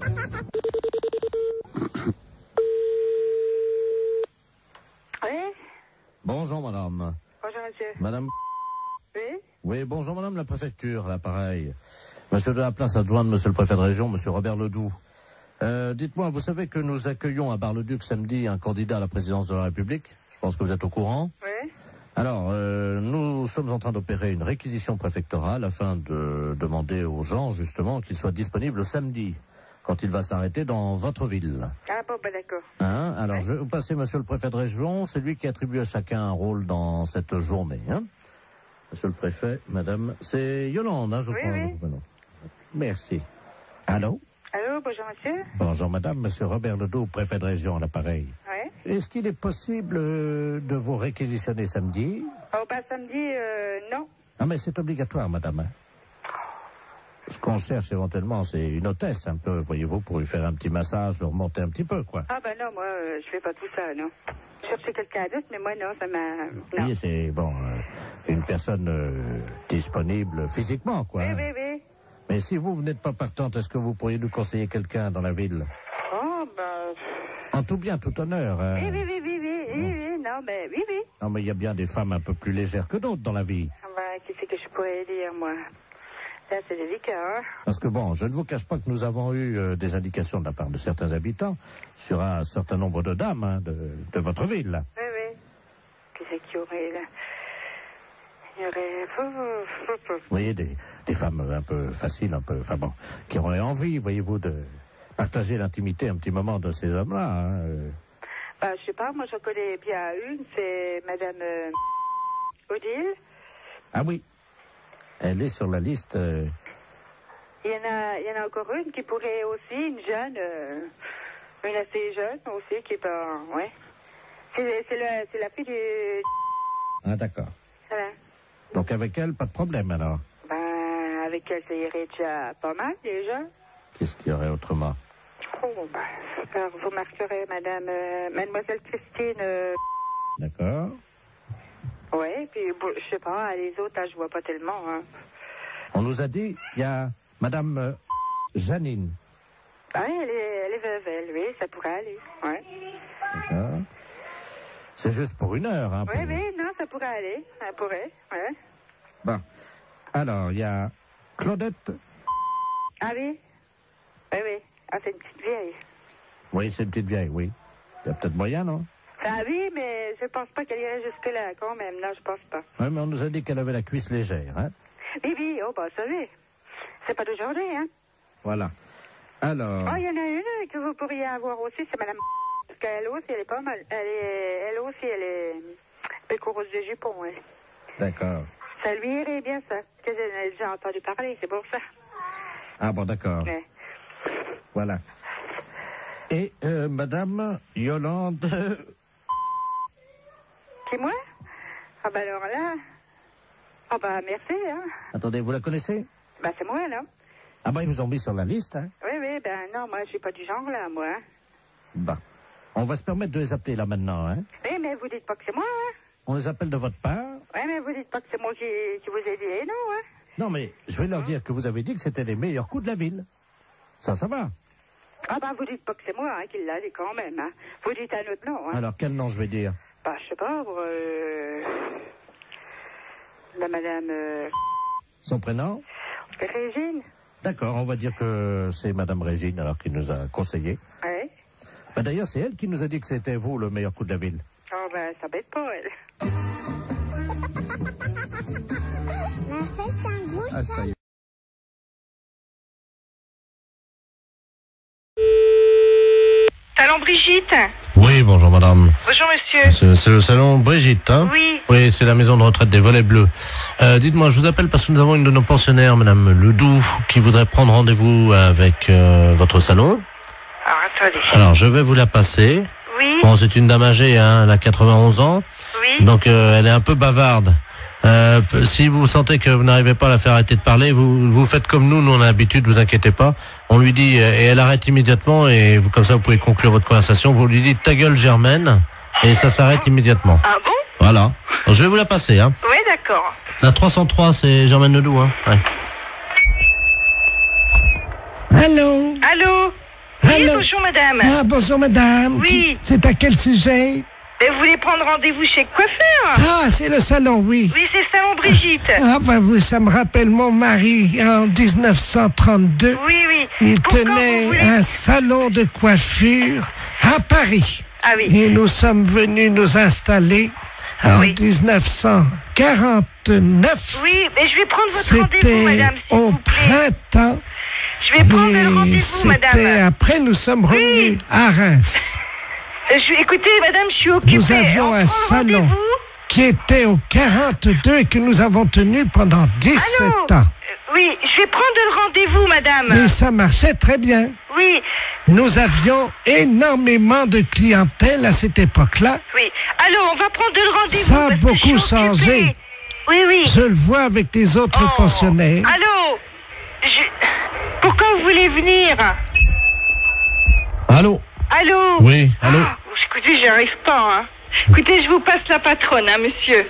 Oui Bonjour madame. Bonjour monsieur. Madame. Oui Oui, bonjour madame la préfecture, l'appareil. Monsieur de la place adjoint de monsieur le préfet de région, monsieur Robert Ledoux. Euh, dites-moi, vous savez que nous accueillons à Bar-le-Duc samedi un candidat à la présidence de la République Je pense que vous êtes au courant. Oui Alors, euh, nous sommes en train d'opérer une réquisition préfectorale afin de demander aux gens, justement, qu'ils soient disponibles samedi, quand il va s'arrêter dans votre ville. Ah bon, bah d'accord. Hein? Alors, je vais vous passer monsieur le préfet de région, c'est lui qui attribue à chacun un rôle dans cette journée. Hein monsieur le préfet, madame, c'est Yolande, hein, je Oui, crois. oui. Merci. Allô? Allô, bonjour monsieur Bonjour madame, monsieur Robert Ledoux, préfet de région à l'appareil. Oui Est-ce qu'il est possible euh, de vous réquisitionner samedi? Oh, bah samedi, euh, non. Ah mais c'est obligatoire madame. Qu'on cherche éventuellement, c'est une hôtesse un peu, voyez-vous, pour lui faire un petit massage, le remonter un petit peu, quoi. Ah bah non, moi, euh, je fais pas tout ça, non. Je cherchais quelqu'un d'autre, mais moi, non, ça m'a... Oui, c'est bon, euh, une personne euh, disponible physiquement, quoi. Oui, oui, oui. Mais si vous, vous n'êtes pas partante, est-ce que vous pourriez nous conseiller quelqu'un dans la ville? Oh, bah... En tout bien, tout honneur. hein. Oui, oui, oui, oui, oui, oui, oui, non, mais oui, oui. Non, mais il y a bien des femmes un peu plus légères que d'autres dans la vie. Ah qui c'est que je pourrais dire, moi? C'est délicat, hein Parce que bon, je ne vous cache pas que nous avons eu euh, des indications de la part de certains habitants sur un certain nombre de dames hein, de, de votre ville. là. Oui, oui. Qui c'est qu'il y aurait, là Il y aurait... Vous voyez, des, des femmes un peu faciles, un peu, enfin bon, qui auraient envie, voyez-vous, de partager l'intimité un petit moment de ces hommes-là. hein, euh. Bah, je sais pas, moi, j'en connais bien une, c'est Madame euh, Odile. Ah oui, elle est sur la liste. euh, Il y, en a, il y en a encore une qui pourrait aussi, une jeune, euh, une assez jeune aussi, qui est pas... Ouais. C'est c'est le- c'est la fille du... Ah d'accord. Voilà. Donc avec elle, pas de problème alors. Ben, avec elle, ça irait déjà pas mal, déjà. Qu'est-ce qu'il y aurait autrement? Oh, ben, alors, vous marquerez Madame... euh, Mademoiselle Christine... D'accord. Ouais, puis, je sais pas, les autres, là, je vois pas tellement, hein. On nous a dit, il y a Madame euh, Janine. Ah, oui, elle est, elle est veuve, elle, oui, ça pourrait aller, ouais. D'accord. C'est juste pour une heure. Hein, Oui, oui, non, ça pourrait aller, ça pourrait, ouais. Bon. Alors, il y a Claudette. Ah oui Oui, oui. Ah, c'est une petite vieille. Oui, c'est une petite vieille, oui. Il y a peut-être moyen, non? Ah oui, mais je pense pas qu'elle irait jusque-là quand même. Non, je pense pas. Oui, mais on nous a dit qu'elle avait la cuisse légère. Hein Oui, oui, oh, bah, ça oui. C'est pas d'aujourd'hui, hein. voilà. Alors, Oh, il y en a une que vous pourriez avoir aussi, c'est Madame... Parce qu'elle aussi, elle est pas mal. Elle, est... elle aussi, elle est... Pécoureuse de jupon, ouais. d'accord. Ça lui irait bien, ça. Parce que j'en ai déjà entendu parler, c'est pour ça. Ah bon, d'accord. Ouais. Voilà. Et euh, Madame Yolande. C'est moi Ah, bah alors là... Ah, bah merci, hein. Attendez, vous la connaissez? Bah, c'est moi, là. Ah ben, ils vous ont mis sur la liste. Hein Oui, oui, ben non, moi, je suis pas du genre, là, moi. hein. Bah. On va se permettre de les appeler là maintenant. Hein Oui, mais vous dites pas que c'est moi, hein. on les appelle de votre part. Oui, mais vous dites pas que c'est moi qui, qui vous ai dit, eh non, hein. Non, mais je vais leur dire que vous avez dit que c'était les meilleurs coups de la ville. Ça, ça va. Ah, bah, vous dites pas que c'est moi, hein, qui l'a dit quand même, hein. Vous dites un autre nom, hein. Alors, quel nom je vais dire? Bah, je sais pas, euh... La madame, euh... Son prénom Régine D'accord, on va dire que c'est Madame Régine alors qui nous a conseillé. Oui. Bah, D'ailleurs, c'est elle qui nous a dit que c'était vous le meilleur coup de la ville. Oh, ben, ça bête pas, elle. Ah, ça y est. Salon Brigitte Oui, bonjour madame. Bonjour, monsieur. C'est le salon Brigitte, hein Oui. Oui, c'est la maison de retraite des volets bleus. Euh, Dites-moi, je vous appelle parce que nous avons une de nos pensionnaires, madame Ledoux, qui voudrait prendre rendez-vous avec euh, votre salon. Alors, attendez. Alors, je vais vous la passer. Oui, Bon, c'est une dame âgée, hein, elle a 91 ans, oui. donc euh, elle est un peu bavarde. Euh, si vous sentez que vous n'arrivez pas à la faire arrêter de parler, vous, vous faites comme nous, nous on a l'habitude, vous inquiétez pas. On lui dit, euh, et elle arrête immédiatement, et vous, comme ça vous pouvez conclure votre conversation, vous lui dites ta gueule Germaine, et ça s'arrête immédiatement. Ah bon? Voilà. Je vais vous la passer, hein. Oui, d'accord. La 303, c'est Germaine Ledoux, hein. Ouais. Allô? Allô? Oui, Allô? bonjour madame. Ah, bonjour madame. Oui. C'est à quel sujet? Vous voulez prendre rendez-vous chez le coiffeur Ah, c'est le salon, oui. Oui, c'est le salon Brigitte. Ah, bah, vous, ça me rappelle mon mari en 1932. Oui, oui. Il Pourquoi tenait voulez- un salon de coiffure à Paris. Ah oui. Et nous sommes venus nous installer en Oui. 1949. Oui, mais je vais prendre votre rendez-vous, madame, au vous plaît. printemps. Je vais prendre le rendez-vous, c'était madame. après, nous sommes revenus à Reims, je- écoutez, madame, je suis occupée. Nous avions On un salon. qui était au 42 et que nous avons tenu pendant 17 Allô ans. Euh, Oui, je vais prendre le rendez-vous, madame. Et ça marchait très bien. Oui, Nous avions énormément de clientèle à cette époque-là. oui. Allô, on va prendre le rendez-vous. Ça a parce que je suis beaucoup changé. occupée. Oui, oui. Je le vois avec les autres Oh. pensionnaires. Allô? Je- Pourquoi vous voulez venir? Allô? Allô? Oui, allô? Ah, Écoutez, j'y arrive pas. Hein. Écoutez, je vous passe la patronne, hein, monsieur.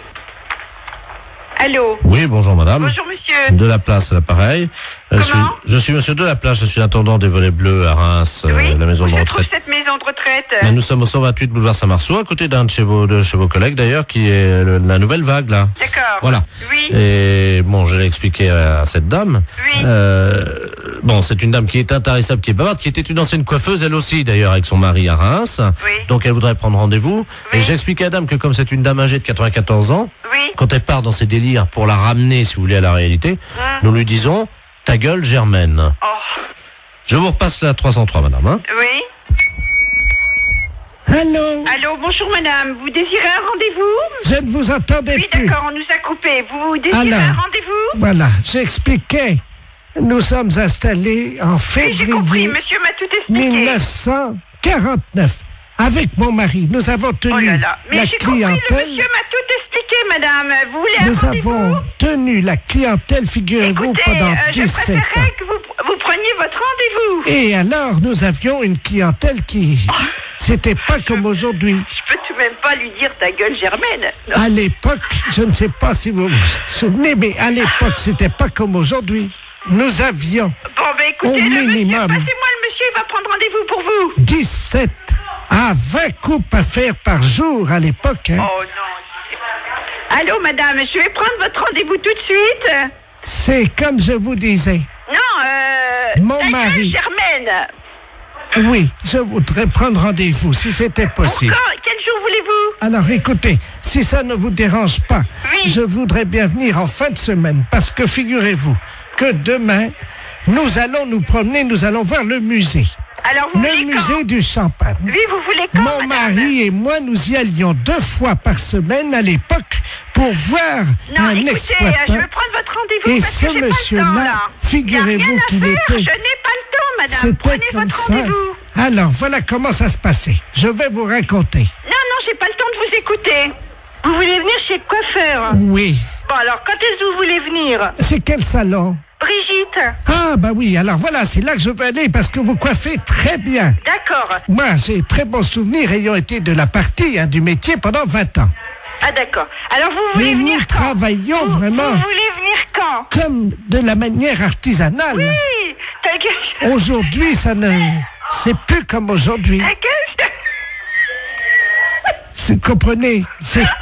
Allô Oui, bonjour madame. Bonjour, monsieur. De la place, à l'appareil. Je suis, je suis monsieur de la place, je suis intendant des volets bleus à Reims, euh, la maison de retraite. cette maison de retraite Mais nous sommes au 128 boulevard Saint-Marceau, à côté d'un de chez vos, de chez vos collègues d'ailleurs, qui est le- la nouvelle vague là. D'accord. Voilà. Oui, Et bon, je l'ai expliqué à, à cette dame. oui. Euh, bon, c'est une dame qui est intarissable, qui est bavarde, qui était une ancienne coiffeuse, elle aussi d'ailleurs, avec son mari à Reims. Oui. Donc elle voudrait prendre rendez-vous. Et Oui. j'ai expliqué à la dame que comme c'est une dame âgée de 94 ans, Oui. quand elle part dans ses délires pour la ramener, si vous voulez, à la réalité, Hein nous lui disons ta gueule germaine. Oh, Je vous repasse la 303, madame. Hein oui. Allô Allô, bonjour madame. Vous désirez un rendez-vous? Je ne vous entendais Oui, plus. d'accord, on nous a coupé. Vous désirez Alors. un rendez-vous? Voilà, j'expliquais. Nous sommes installés en Oui, j'ai compris. février Monsieur m'a tout expliqué. 1949. Avec mon mari, nous avons tenu Oh là là. Mais la j'ai compris, le clientèle. monsieur m'a tout expliqué, madame. Vous voulez Nous avons tenu la clientèle, figurez-vous, pendant euh, je 17 ans. que vous, vous preniez votre rendez-vous. Et alors, nous avions une clientèle qui... C'était pas comme aujourd'hui. Je peux tout même pas lui dire ta gueule germaine. Non. À l'époque, je ne sais pas si vous vous souvenez, mais à l'époque, c'était pas comme aujourd'hui. Nous avions Bon, ben écoutez, Au le monsieur, minimum. passez-moi le monsieur, il va prendre rendez-vous pour vous. 17 à 20 coupes à faire par jour à l'époque. hein. Oh non. Allô, madame, je vais prendre votre rendez-vous tout de suite. C'est comme je vous disais. Non, euh. Mon mari. germaine. Oui, je voudrais prendre rendez-vous si c'était possible. Quel jour voulez-vous? Alors écoutez, si ça ne vous dérange pas, Oui. je voudrais bien venir en fin de semaine parce que figurez-vous que demain, nous allons nous promener, nous allons voir le musée. Alors, vous Le musée du champagne. Oui, vous voulez quand Mon mari et moi, nous y allions deux fois par semaine à l'époque pour voir Non, un écoutez, exploitant. je veux prendre votre rendez-vous Et parce ce monsieur-là, figurez-vous qu'il était- Je n'ai pas le temps, madame. C'était Prenez comme votre ça. rendez-vous. Alors, voilà comment ça se passait. Je vais vous raconter. Non, non, j'ai pas le temps de vous écouter. Vous voulez venir chez le coiffeur Oui. Bon, alors, quand est-ce que vous voulez venir C'est quel salon Brigitte Ah, bah oui. Alors voilà, c'est là que je veux aller parce que vous coiffez très bien. D'accord. Moi, j'ai très bons souvenirs ayant été de la partie hein, du métier pendant 20 ans. Ah, d'accord. Alors, vous voulez Et venir nous quand? travaillons Vous- vraiment Vous voulez venir quand? comme de la manière artisanale. Oui. Aujourd'hui, ça ne... C'est plus comme aujourd'hui. Vous comprenez? C'est...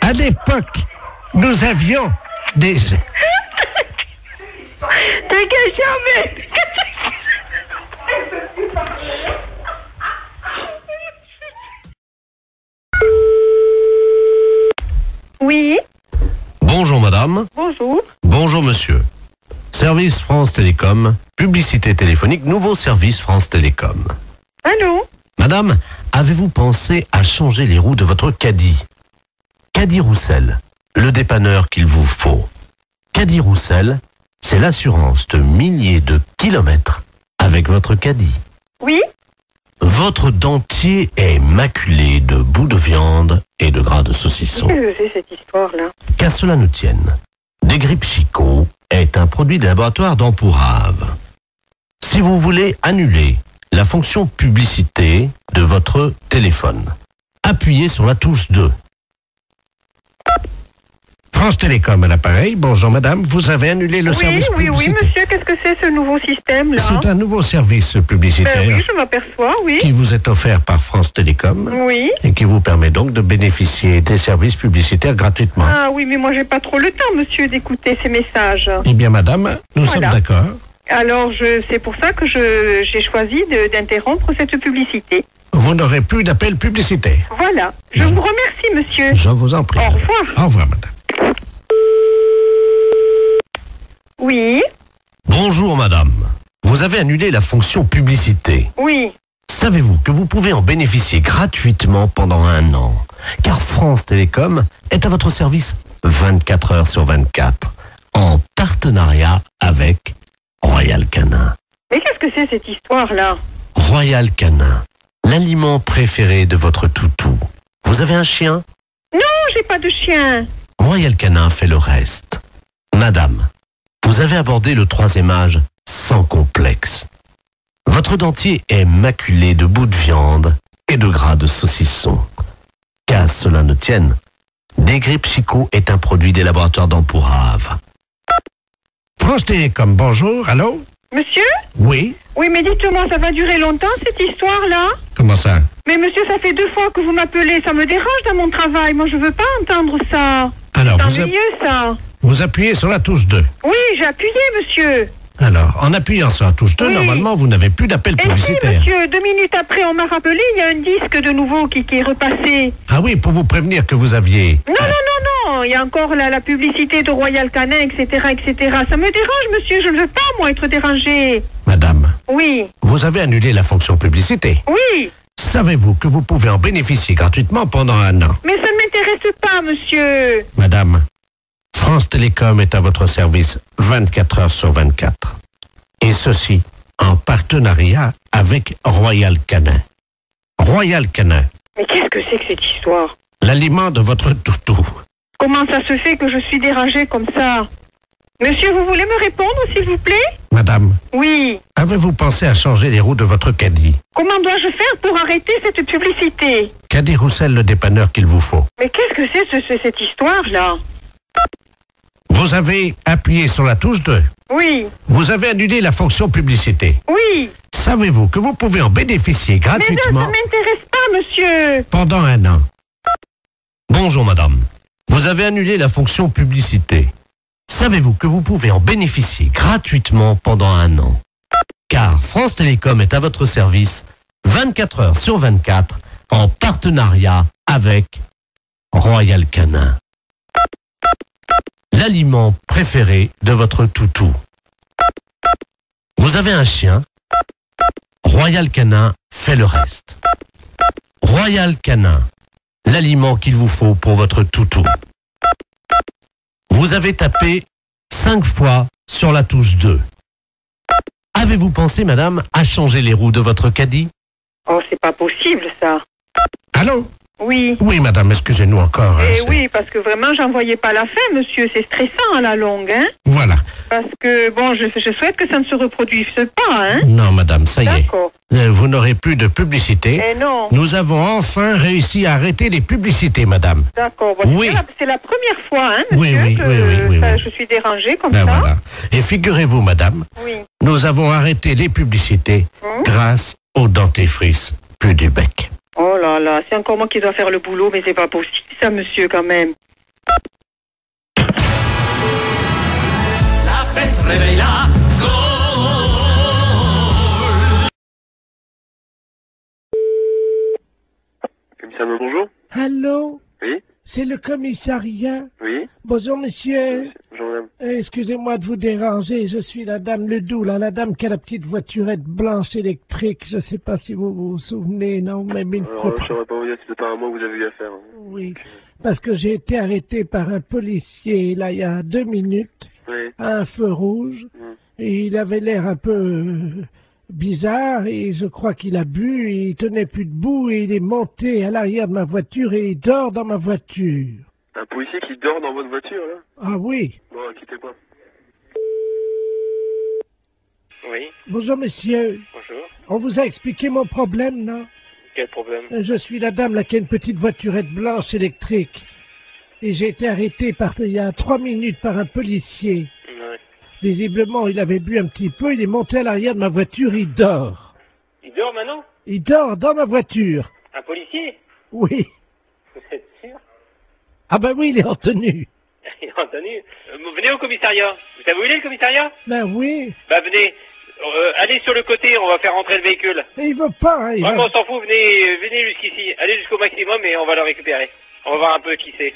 À l'époque, nous avions des... Oui, Bonjour madame. bonjour. Bonjour monsieur. Service France Télécom, publicité téléphonique, nouveau service France Télécom. Allô Madame, avez-vous pensé à changer les roues de votre caddie? Caddie Roussel, le dépanneur qu'il vous faut. Caddie Roussel, c'est l'assurance de milliers de kilomètres avec votre caddie. Oui Votre dentier est maculé de bouts de viande et de gras de saucisson. que c'est cette histoire-là Qu'à cela ne tienne, Desgrippes Chicot est un produit de laboratoire d'Empourave. Si vous voulez annuler la fonction publicité de votre téléphone, appuyez sur la touche 2. France Télécom à l'appareil. Bonjour madame, vous avez annulé le Oui, service oui, oui, publicitaire. monsieur, qu'est-ce que c'est ce nouveau système-là C'est un nouveau service publicitaire Ben oui, je m'aperçois, oui. qui vous est offert par France Télécom Oui. et qui vous permet donc de bénéficier des services publicitaires gratuitement. Ah oui, mais moi j'ai pas trop le temps, monsieur, d'écouter ces messages. Eh bien madame, nous Voilà. sommes d'accord. Alors, c'est pour ça que j'ai choisi d'interrompre cette publicité. Vous n'aurez plus d'appel publicitaire. Voilà. Je vous remercie, monsieur. Je vous en prie. Au revoir. Au revoir madame. Oui, Bonjour madame. Vous avez annulé la fonction publicité. oui. Savez-vous que vous pouvez en bénéficier gratuitement pendant un an? Car France Télécom est à votre service 24 heures sur 24 en partenariat avec Royal Canin. Mais qu'est-ce que c'est cette histoire-là? Royal Canin, l'aliment préféré de votre toutou. Vous avez un chien? Non, j'ai pas de chien. Royal Canin fait le reste. Madame, vous avez abordé le troisième âge sans complexe. Votre dentier est maculé de bouts de viande et de gras de saucisson. Qu'à cela ne tienne, Dégrippe Chico est un produit des laboratoires d'Empourave. France Télécom, bonjour, allô? Monsieur? Oui? Oui, mais dites-moi, ça va durer longtemps cette histoire-là Comment ça? Mais monsieur, ça fait deux fois que vous m'appelez. Ça me dérange dans mon travail. Moi, je veux pas entendre ça. Alors, C'est vous, app- ennuyeux, ça. vous appuyez sur la touche 2. Oui, j'ai appuyé, monsieur. Alors, en appuyant sur la touche 2, Oui. normalement, vous n'avez plus d'appel Et si, publicitaire. monsieur, deux minutes après, on m'a rappelé, il y a un disque de nouveau qui, qui est repassé. Ah oui, pour vous prévenir que vous aviez... Non, non, non, non, il y a encore la, la publicité de Royal Canin, etc., etc. Ça me dérange, monsieur, je ne veux pas, moi, être dérangé. Madame, Oui, vous avez annulé la fonction publicité. oui, Savez-vous que vous pouvez en bénéficier gratuitement pendant un an? Mais ça ne m'intéresse pas, monsieur. Madame, France Télécom est à votre service 24 heures sur 24. Et ceci en partenariat avec Royal Canin. Royal Canin, Mais qu'est-ce que c'est que cette histoire? L'aliment de votre toutou. Comment ça se fait que je suis dérangée comme ça? Monsieur, vous voulez me répondre, s'il vous plaît Madame, Oui. avez-vous pensé à changer les roues de votre caddie Comment dois-je faire pour arrêter cette publicité Caddie Roussel, le dépanneur qu'il vous faut. Mais qu'est-ce que c'est ce- ce- cette histoire-là Vous avez appuyé sur la touche 2. Oui, Vous avez annulé la fonction publicité. oui. Savez-vous que vous pouvez en bénéficier Mais non, ça gratuitement m'intéresse pas, monsieur. pendant un an? Bonjour madame. Vous avez annulé la fonction publicité. Savez-vous que vous pouvez en bénéficier gratuitement pendant un an? Car France Télécom est à votre service 24 heures sur 24 en partenariat avec Royal Canin. L'aliment préféré de votre toutou. Vous avez un chien? Royal Canin fait le reste. Royal Canin, l'aliment qu'il vous faut pour votre toutou. Vous avez tapé cinq fois sur la touche 2. Avez-vous pensé, madame, à changer les roues de votre caddie? Oh, c'est pas possible, ça. Allô? Oui. Oui, madame, excusez-nous encore. hein, Eh oui, parce que vraiment, j'en voyais pas la fin, monsieur. C'est stressant à la longue, hein Voilà. Parce que, bon, je, je souhaite que ça ne se reproduise pas, hein Non, madame, ça y est. D'accord. Euh, Vous n'aurez plus de publicité. Eh non. Nous avons enfin réussi à arrêter les publicités, madame. D'accord. Bon, Oui. c'est la- première fois, hein, Oui, monsieur, oui, que oui, oui, oui, ça- je suis dérangée comme Ben ça. voilà. Et figurez-vous, madame, Oui. nous avons arrêté les publicités Hum. grâce au dentifrice plus du bec. Oh là là, c'est encore moi qui dois faire le boulot, mais c'est pas possible, ça, monsieur, quand même. La fesse réveille la Commissariat, bonjour. Allô Oui. C'est le commissariat. Oui. Bonjour, monsieur. Bonjour, madame. Excusez-moi de vous déranger, je suis la dame Ledoux, là, la dame qui a la petite voiturette blanche électrique. Je sais pas si vous vous souvenez, non, même une Alors, je saurais pas vous dire si c'est pas à moi que vous avez eu affaire. hein. Oui, parce que j'ai été arrêté par un policier, là, il y a deux minutes, Oui. à un feu rouge, Mm. et il avait l'air un peu euh, bizarre, et je crois qu'il a bu, et il tenait plus debout, et il est monté à l'arrière de ma voiture, et il dort dans ma voiture. Un policier qui dort dans votre voiture, là? Ah oui, Bon, quittez pas. Oui, bonjour monsieur, bonjour. on vous a expliqué mon problème, non? Quel problème? Je suis la dame là qui a une petite voiturette blanche électrique. Et j'ai été arrêté par, il y a trois minutes par un policier. Visiblement, il avait bu un petit peu, il est monté à l'arrière de ma voiture, il dort. Il dort maintenant? Il dort dans ma voiture. Un policier? Oui. Vous êtes sûr? Ah ben oui, il est en tenue. Il a entendu. Euh, venez au commissariat. Vous savez où il est le commissariat? Ben oui. Bah venez. Euh, allez sur le côté, on va faire rentrer le véhicule. Mais il veut pas, hein, il va- Vraiment, on s'en fout, venez, venez jusqu'ici. Allez jusqu'au maximum et on va le récupérer. On va voir un peu qui c'est.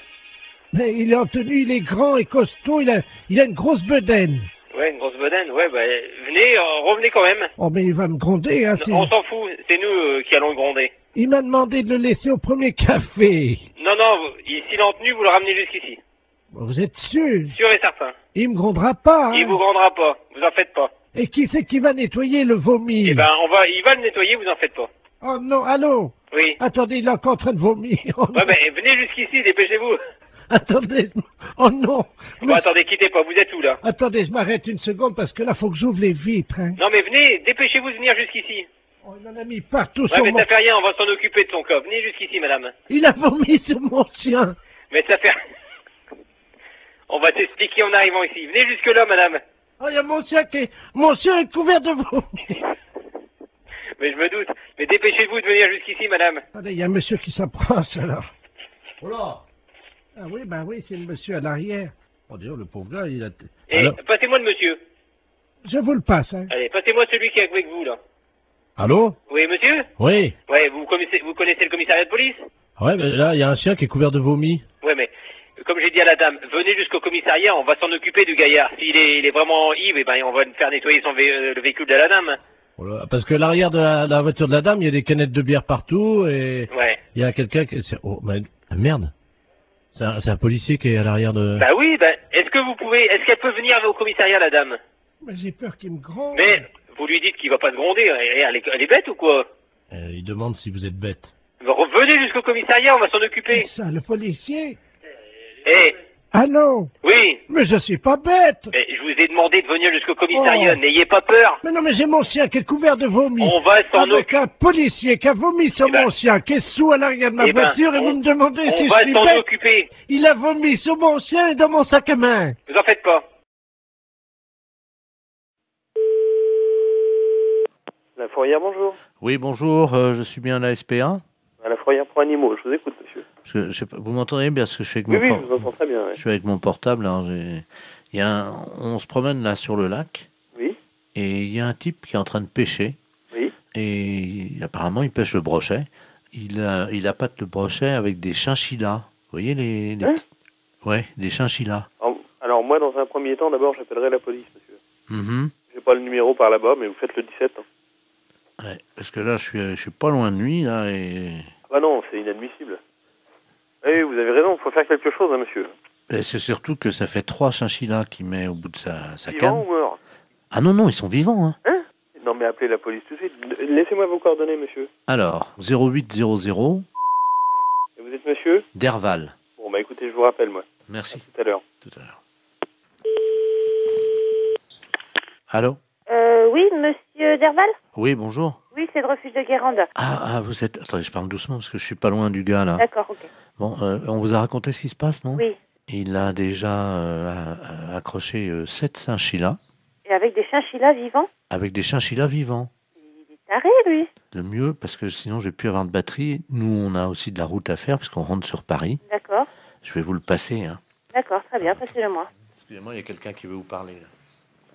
Mais il est en tenue, il est grand et costaud, il a, il a une grosse bedaine. Ouais, une grosse bedaine. Ouais, bah venez, euh, revenez quand même. Oh, mais il va me gronder, hein. si- On s'en fout, c'est nous euh, qui allons le gronder. Il m'a demandé de le laisser au premier café. Non, non, s'il en tenue, vous le ramenez jusqu'ici. Vous êtes sûr Sûr et certain. Il me grondera pas, hein. Il vous grandera pas, vous en faites pas. Et qui c'est qui va nettoyer le vomi Eh ben, on va, il va le nettoyer, vous en faites pas. Oh non, allô Oui. Attendez, il est encore en train de vomir. Ouais, mais venez jusqu'ici, dépêchez-vous. Attendez, oh non Bon, Mais- attendez, quittez pas, vous êtes où là? Attendez, je m'arrête une seconde parce que là, faut que j'ouvre les vitres. Hein. Non, mais venez, dépêchez-vous de venir jusqu'ici. Oh, il en a mis partout Ouais, sur mais mon... ça fait rien, on va s'en occuper de son cas. Venez jusqu'ici, madame. Il a vomi sur mon chien. Mais ça fait... On va t'expliquer en arrivant ici. Venez jusque là, madame. Oh, il y a mon chien qui est... Mon chien est couvert de vomi. Mais je me doute. Mais dépêchez-vous de venir jusqu'ici, madame. Attendez, il y a un monsieur qui s'approche, alors. Oh là Ah oui, ben oui, c'est le monsieur à l'arrière. Oh, Dieu, le pauvre gars, il a... Et Alors, passez-moi le monsieur. je vous le passe, hein. Allez, passez-moi celui qui est avec vous, là. Allô? Oui, monsieur? Oui. Ouais, vous connaissez, vous connaissez le commissariat de police? Ouais, mais là, il y a un chien qui est couvert de vomi. Ouais, mais comme j'ai dit à la dame, venez jusqu'au commissariat, on va s'en occuper du gaillard. S'il est, il est vraiment ivre, eh ben, on va faire nettoyer son vé- euh, le véhicule de la dame. Oh Parce que l'arrière de la, la voiture de la dame, il y a des canettes de bière partout et Ouais. il y a quelqu'un qui... c'est- Oh, mais, merde. C'est un, policier qui est à l'arrière de... Bah oui, bah, est-ce que vous pouvez, est-ce qu'elle peut venir au commissariat, la dame? Mais j'ai peur qu'il me gronde. Mais, vous lui dites qu'il va pas se gronder, elle, elle est, elle est bête ou quoi? Euh, il demande si vous êtes bête. Revenez jusqu'au commissariat, on va s'en occuper. Ça, le policier? Eh, Allô oui, Mais je suis pas bête eh, je vous ai demandé de venir jusqu'au commissariat, Oh. n'ayez pas peur. Mais non, mais j'ai mon chien qui est couvert de vomi. On va s'en Avec un policier qui a vomi sur Eh ben- mon chien, qui est sous à l'arrière de ma Eh ben, voiture, et on- vous me demandez On si va je suis s'en bête. occuper, Il a vomi sur mon chien et dans mon sac à main. vous en faites pas. La fourrière, bonjour. Oui, bonjour, euh, je suis bien à la SPA. À la fourrière pour animaux, je vous écoute, je vous m'entendez bien parce que je suis avec Oui, mon oui, por- je vous entends très bien. ouais. je suis avec mon portable. alors j'ai- il y a un- on se promène là sur le lac Oui, et il y a un type qui est en train de pêcher oui. et apparemment il pêche le brochet. Il a, il appâte le brochet avec des chinchillas. Vous voyez les, les Hein petits- ouais, des chinchillas. Alors, alors, moi, dans un premier temps, d'abord, j'appellerai la police, monsieur. Mhm. J'ai pas le numéro par là-bas, mais vous faites le 17. hein. Ouais, parce que là je suis, je suis pas loin de lui là et, Ah bah non, c'est inadmissible. Oui, vous avez raison, il faut faire quelque chose, hein, monsieur. et c'est surtout que ça fait trois chinchillas qu'il met au bout de sa, sa Vivant canne. ou mort? Ah non non, ils sont vivants. Hein. Hein? Non, mais appelez la police tout de suite. Laissez-moi vos coordonnées, monsieur. Alors 0800 Et vous êtes monsieur? Derval. Bon, bah écoutez, je vous rappelle, moi. Merci. Tout à l'heure. Tout à l'heure. Allô? Euh, oui, monsieur Derval Oui, bonjour. Oui, c'est le refuge de Guérande. Ah, ah, vous êtes. Attendez, je parle doucement parce que je suis pas loin du gars là. D'accord, ok. Bon, euh, on vous a raconté ce qui se passe, non? Oui. Il a déjà euh, accroché euh, sept chinchillas Et avec des chinchillas vivants? Avec des chinchillas vivants. Il est taré, lui. Le mieux, parce que sinon je vais plus avoir de batterie. Nous, on a aussi de la route à faire puisqu'on rentre sur Paris. D'accord. Je vais vous le passer. Hein. D'accord, très bien, passez-le-moi. Excusez-moi, il y a quelqu'un qui veut vous parler. Là.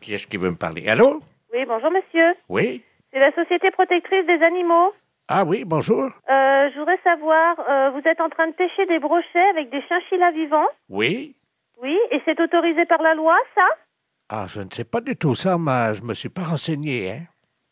Qui est-ce qui veut me parler? Allô? Oui, bonjour, monsieur. Oui? C'est la Société protectrice des animaux. Ah oui, bonjour. Euh, je voudrais savoir, euh, vous êtes en train de pêcher des brochets avec des chinchillas vivants? Oui Oui, et c'est autorisé par la loi, ça? Ah, je ne sais pas du tout ça, mais je me suis pas renseigné. Hein.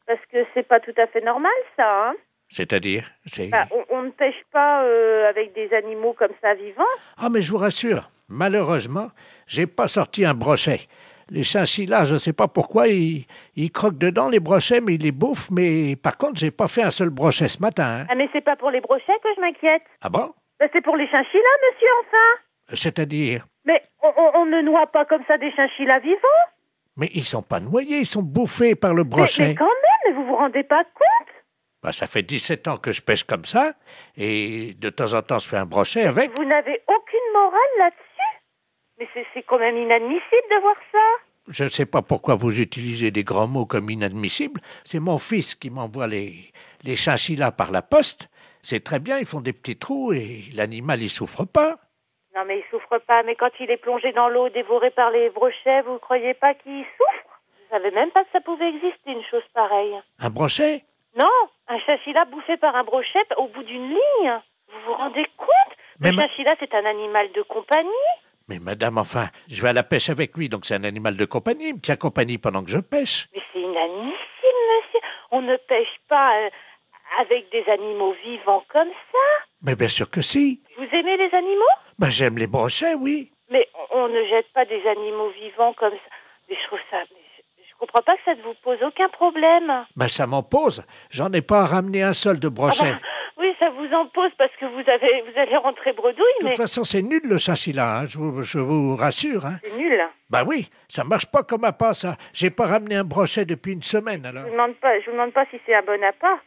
Parce que c'est pas tout à fait normal, ça, hein C'est-à-dire c'est... Bah, on, on ne pêche pas euh, avec des animaux comme ça vivants. Ah, mais je vous rassure, malheureusement, j'ai pas sorti un brochet. Les chinchillas, je ne sais pas pourquoi, ils, ils croquent dedans les brochets, mais ils les bouffent. Mais par contre, j'ai pas fait un seul brochet ce matin. hein. Ah, mais c'est pas pour les brochets que je m'inquiète. Ah bon? Bah, c'est pour les chinchillas, monsieur, enfin. C'est-à-dire? Mais on, on- on ne noie pas comme ça des chinchillas vivants. Mais ils sont pas noyés, ils sont bouffés par le brochet. mais quand même, vous vous rendez pas compte? Bah, ça fait 17 ans que je pêche comme ça, et de temps en temps, je fais un brochet avec. Vous n'avez aucune morale là-dessus Mais c'est quand même inadmissible de voir ça. Je ne sais pas pourquoi vous utilisez des grands mots comme inadmissibles. C'est mon fils qui m'envoie les, les chinchillas par la poste. C'est très bien, ils font des petits trous et l'animal, il souffre pas. Non, mais il souffre pas. Mais quand il est plongé dans l'eau, dévoré par les brochets, vous croyez pas qu'il souffre? Je savais même pas que ça pouvait exister une chose pareille. Un brochet? Non, un chinchilla bouffé par un brochet au bout d'une ligne. Vous vous rendez compte? Mais Le ma- chinchilla, c'est un animal de compagnie. Mais madame, enfin, je vais à la pêche avec lui, donc c'est un animal de compagnie. Il me tient compagnie pendant que je pêche. Mais c'est inadmissible, monsieur. On ne pêche pas euh, avec des animaux vivants comme ça. Mais bien sûr que si. Vous aimez les animaux? Ben, j'aime les brochets, oui. Mais on ne jette pas des animaux vivants comme ça. Mais je trouve ça. mais je, je comprends pas que ça ne vous pose aucun problème. Ben, ça m'en pose. J'en ai pas ramené un seul de brochet. Ah bah, oui, ça vous en pose parce que vous avez vous allez rentrer bredouille, De mais toute façon, c'est nul le chinchilla, hein, je, vous, je vous rassure. Hein. c'est nul. Ben oui, ça marche pas comme appât, ça. J'ai pas ramené un brochet depuis une semaine, alors. Je vous demande pas, je vous demande pas si c'est un bon appât.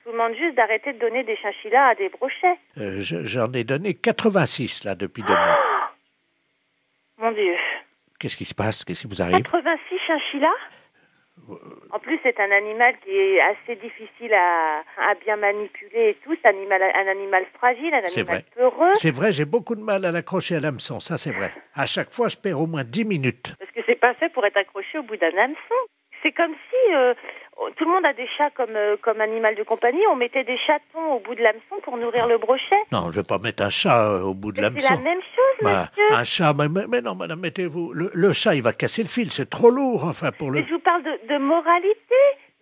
Je vous demande juste d'arrêter de donner des chinchillas à des brochets. Euh, je- J'en ai donné 86, là, depuis deux mois. Mon Dieu. Qu'est-ce qui se passe? Qu'est-ce qui vous arrive? 86 chinchillas? En plus, c'est un animal qui est assez difficile à, à bien manipuler et tout. C'est un animal, un animal fragile, un animal vrai. peureux. C'est vrai, j'ai beaucoup de mal à l'accrocher à l'hameçon, ça c'est vrai. À chaque fois, je perds au moins 10 minutes. Parce que c'est pas fait pour être accroché au bout d'un hameçon. C'est comme si euh, tout le monde a des chats comme, euh, comme animal de compagnie. On mettait des chatons au bout de l'hameçon pour nourrir le brochet. Non, je vais pas mettre un chat euh, au bout de C'est la l'hameçon. même chose, Bah, monsieur. un chat, mais, non, madame, mettez-vous. Le, le chat, il va casser le fil, c'est trop lourd, enfin, pour le. Mais je vous parle de, de moralité,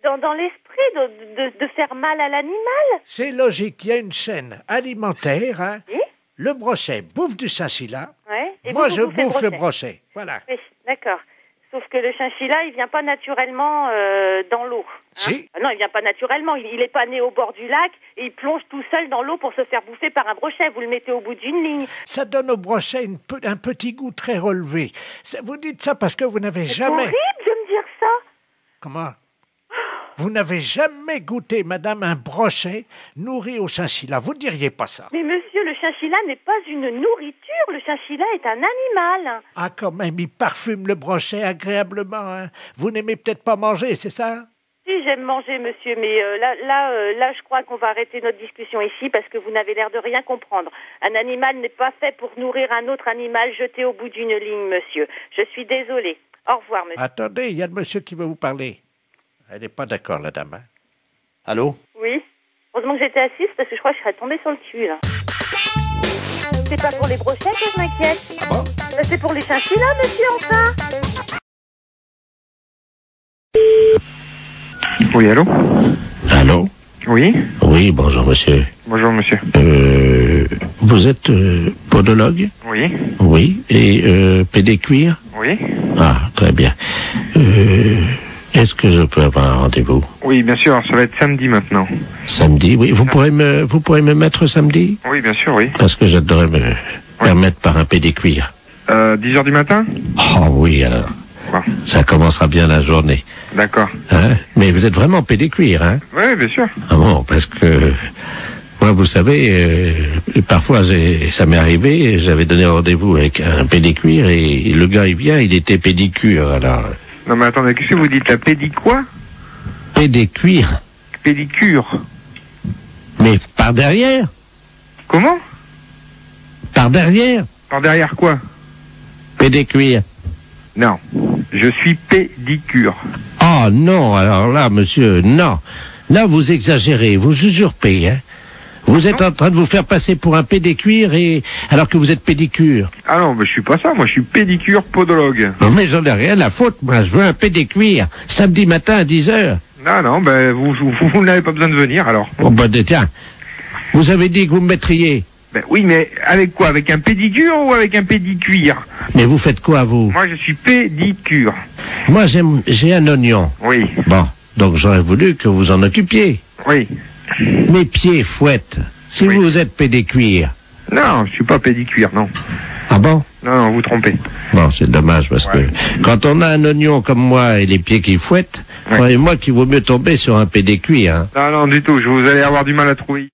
dans, dans l'esprit, de, de, de faire mal à l'animal. C'est logique, il y a une chaîne alimentaire, hein. Oui. Le brochet bouffe du chinchilla. Ouais. Et Moi, vous, je vous bouffez bouffe le brochet. brochet. Voilà. Oui, d'accord. Sauf que le chinchilla, il vient pas naturellement euh, dans l'eau. hein. Si. Ah non, il vient pas naturellement. Il, il est pas né au bord du lac et il plonge tout seul dans l'eau pour se faire bouffer par un brochet. Vous le mettez au bout d'une ligne. Ça donne au brochet une un petit goût très relevé. Vous dites ça parce que vous n'avez C'est jamais. horrible de me dire ça. Comment? Vous n'avez jamais goûté, madame, un brochet nourri au chinchilla. Vous ne diriez pas ça. Mais monsieur, chinchilla n'est pas une nourriture. Le chinchilla est un animal. Ah, quand même, il parfume le brochet agréablement. hein. Vous n'aimez peut-être pas manger, c'est ça? Si j'aime manger, monsieur, mais euh, là, là, euh, là, je crois qu'on va arrêter notre discussion ici parce que vous n'avez l'air de rien comprendre. Un animal n'est pas fait pour nourrir un autre animal jeté au bout d'une ligne, monsieur. Je suis désolée. Au revoir, monsieur. Attendez, il y a le monsieur qui veut vous parler. Elle n'est pas d'accord, la dame. hein. Allô? Oui. Heureusement que j'étais assise parce que je crois que je serais tombée sur le cul, là. C'est pas pour les brochettes que je m'inquiète. bon Bah, C'est pour les chinchillas, monsieur, enfin. Oui, allô Allô Oui Oui, bonjour monsieur. Bonjour, monsieur. Euh, vous êtes euh, podologue Oui Oui. Et euh, pédécuir Oui Ah, très bien. Euh, Est-ce que je peux avoir un rendez-vous Oui, bien sûr, ça va être samedi maintenant. Samedi, oui. Vous pourrez me, vous pourrez me mettre samedi Oui, bien sûr, oui. Parce que j'adorerais me permettre par un pédécuir. Euh, 10 heures du matin Oh oui, alors. Bon. Ça commencera bien la journée. D'accord. Hein? Mais vous êtes vraiment pédécuir, hein? Oui, bien sûr. Ah bon, parce que moi, vous savez, euh, parfois ça m'est arrivé, j'avais donné rendez-vous avec un pédécuir et le gars il vient, il était pédicure. Alors, Non, mais attendez, qu'est-ce que vous dites La pédi quoi pédécuir, Pédicure. mais par derrière, Comment? Par derrière, Par derrière quoi? Pédécuir. Non. Je suis pédicure. Oh non, alors là, monsieur, non. Là, vous exagérez, vous usurpez, hein. Vous êtes en train de vous faire passer pour un pédécuir et alors que vous êtes pédicure. Ah non, mais je suis pas ça, moi je suis pédicure podologue. Non, mais j'en ai rien à faute, moi, je veux un pédécuir. Samedi matin à 10 heures. Non, non, ben vous, vous, vous n'avez pas besoin de venir alors. Bon, ben, tiens. Vous avez dit que vous me mettriez. Ben oui, mais avec quoi? Avec un pédicure ou avec un pédicuir Mais vous faites quoi, vous? Moi je suis pédicure. Moi, j'aime, j'ai un oignon. Oui, Bon, donc j'aurais voulu que vous en occupiez. oui. Mes pieds fouettent. Si Oui. vous êtes pédécuir. Non, je suis pas pédicuire, non. Ah bon? Non, non, vous trompez. Bon, c'est dommage parce Ouais. que quand on a un oignon comme moi et les pieds qui fouettent, Ouais. croyez-moi qu'il vaut mieux tomber sur un pédécuir. Hein. Non, non, du tout, je vous allez avoir du mal à trouver.